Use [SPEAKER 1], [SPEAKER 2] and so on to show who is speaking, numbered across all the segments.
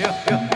[SPEAKER 1] yok yok.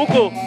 [SPEAKER 1] 꼬꼬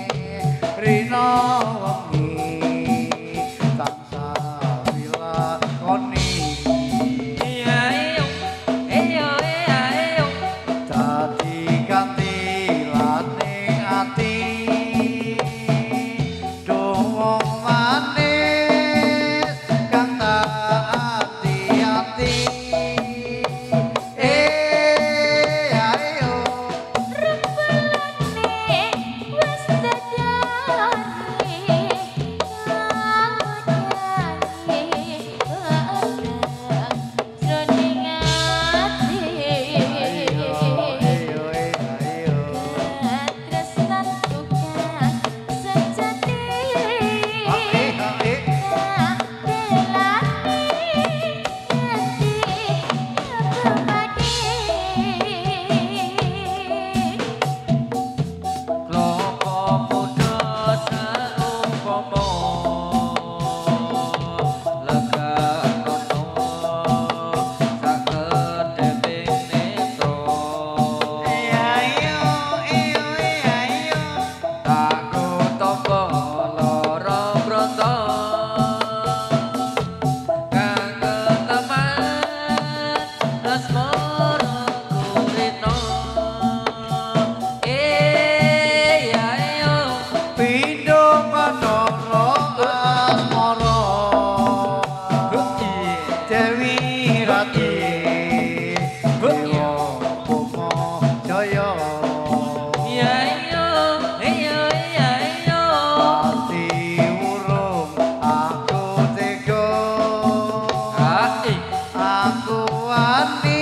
[SPEAKER 1] Amen.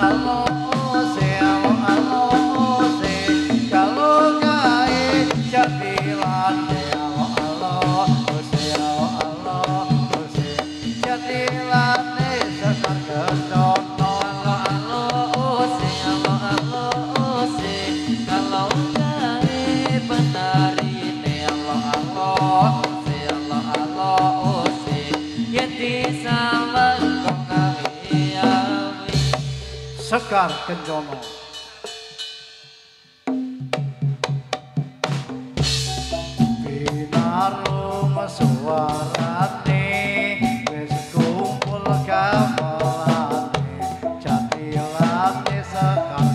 [SPEAKER 1] 完了 Oscar wis Kumpul
[SPEAKER 2] kapal jati jadilah desa.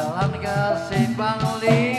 [SPEAKER 1] jalan ke simpang lima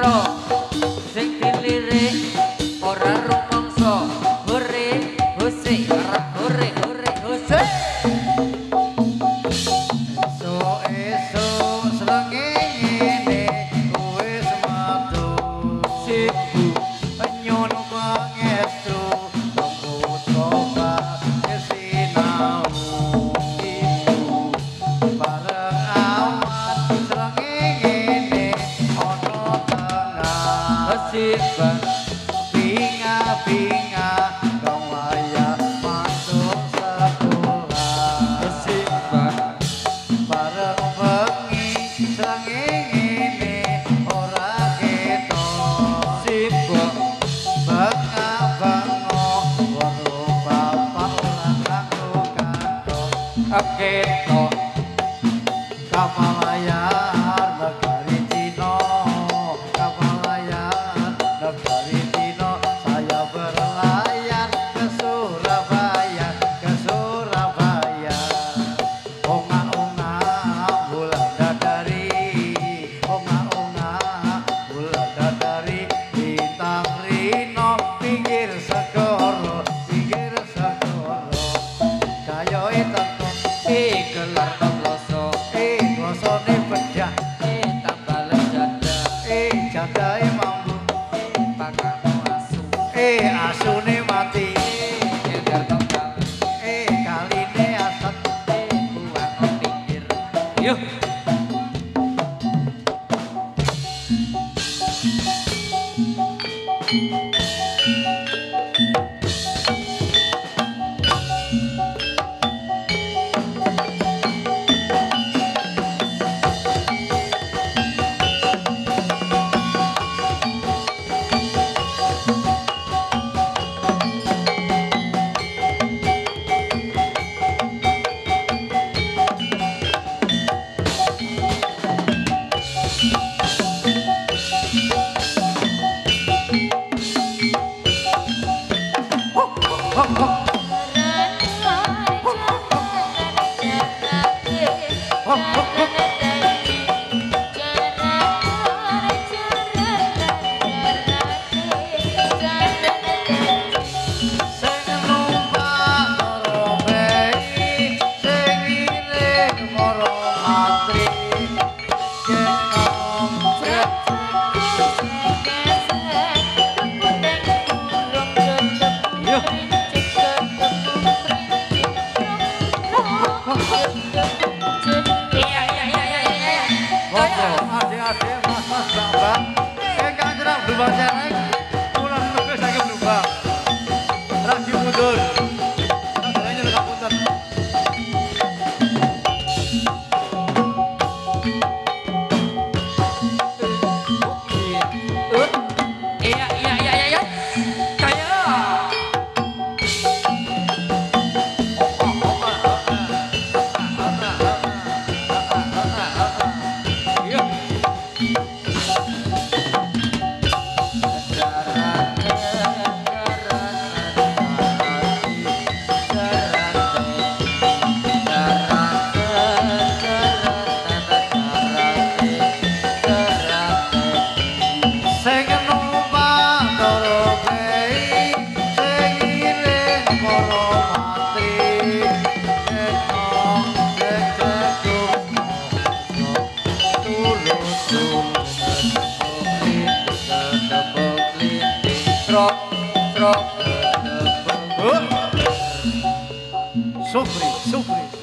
[SPEAKER 1] 불러
[SPEAKER 2] เกต
[SPEAKER 1] โตก
[SPEAKER 2] รรม
[SPEAKER 1] ไ cacahe mambu
[SPEAKER 2] pakan asu
[SPEAKER 1] eh asu.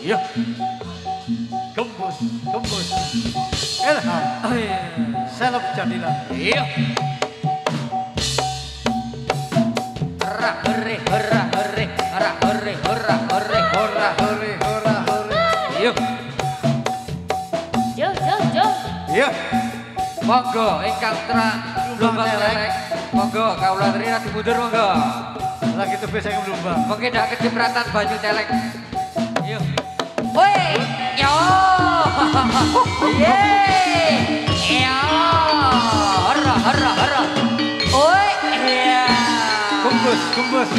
[SPEAKER 3] Iya.
[SPEAKER 1] Gembus, gembus. Ilham,
[SPEAKER 2] Oh iya.
[SPEAKER 1] seleb jadilan.
[SPEAKER 2] Iya. Hurra, hurre, hurra, hurre, hurra, hurre, hurra, hurre,
[SPEAKER 1] Hora, hore, hora, hore.
[SPEAKER 2] Iya.
[SPEAKER 4] Jo jo jo.
[SPEAKER 1] Iya.
[SPEAKER 2] Monggo ingkang tra Lumbang.
[SPEAKER 1] Celek.
[SPEAKER 2] Monggo kaula teri radi mundur monggo.
[SPEAKER 1] Lagi tebes saya gelombang.
[SPEAKER 2] Mungkin dak kecipratan banyu celek. Iya. 에어. 예. 에어 허라 허라
[SPEAKER 1] 허라
[SPEAKER 2] 오이 에어 군부스. 군부스